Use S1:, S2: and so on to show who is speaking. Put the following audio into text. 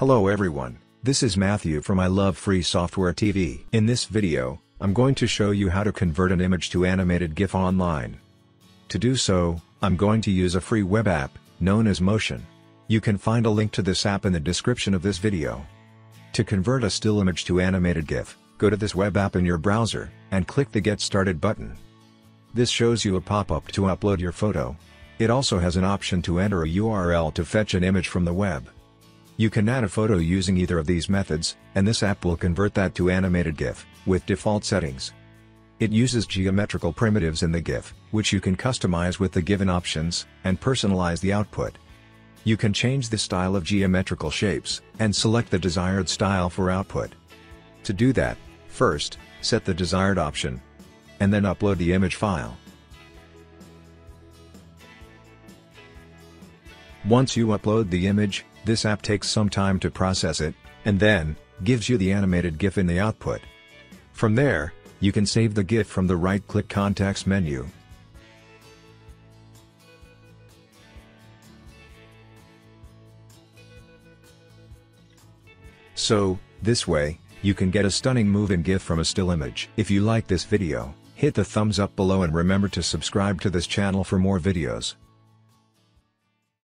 S1: Hello everyone, this is Matthew from I Love Free Software TV. In this video, I'm going to show you how to convert an image to animated GIF online. To do so, I'm going to use a free web app, known as Motion. You can find a link to this app in the description of this video. To convert a still image to animated GIF, go to this web app in your browser, and click the Get Started button. This shows you a pop-up to upload your photo. It also has an option to enter a URL to fetch an image from the web. You can add a photo using either of these methods, and this app will convert that to animated GIF, with default settings. It uses geometrical primitives in the GIF, which you can customize with the given options, and personalize the output. You can change the style of geometrical shapes, and select the desired style for output. To do that, first, set the desired option, and then upload the image file. Once you upload the image, this app takes some time to process it, and then, gives you the animated GIF in the output. From there, you can save the GIF from the right-click context menu. So, this way, you can get a stunning move-in GIF from a still image. If you like this video, hit the thumbs up below and remember to subscribe to this channel for more videos.